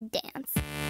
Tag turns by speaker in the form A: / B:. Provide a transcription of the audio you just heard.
A: dance.